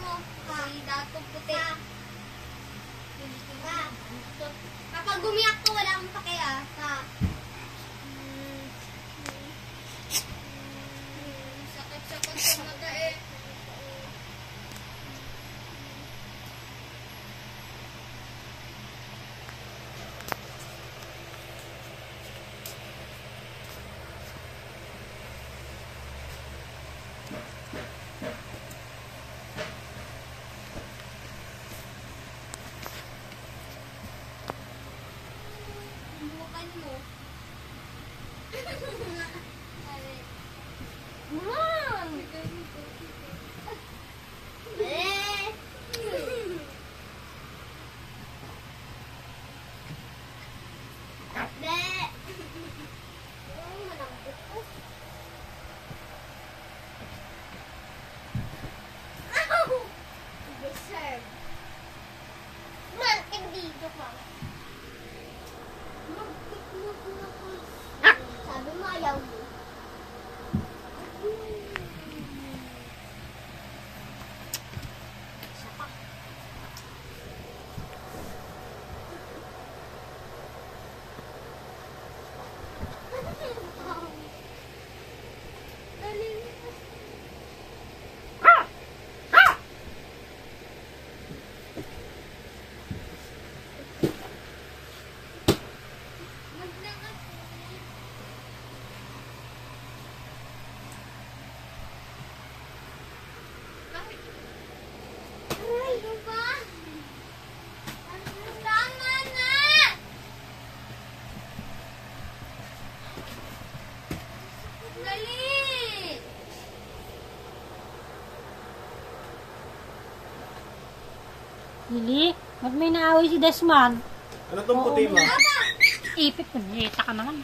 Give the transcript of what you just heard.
mo, may datong puti. Kapag gumiyak ko, wala akong pake. Bukan mo. Mom! Eh! Be! Ko. Deserve. Man, dito ka. Magtiklop Lili, ba't may naaway si Desmond? Ano tong puti mo? Ipit nita ka naman.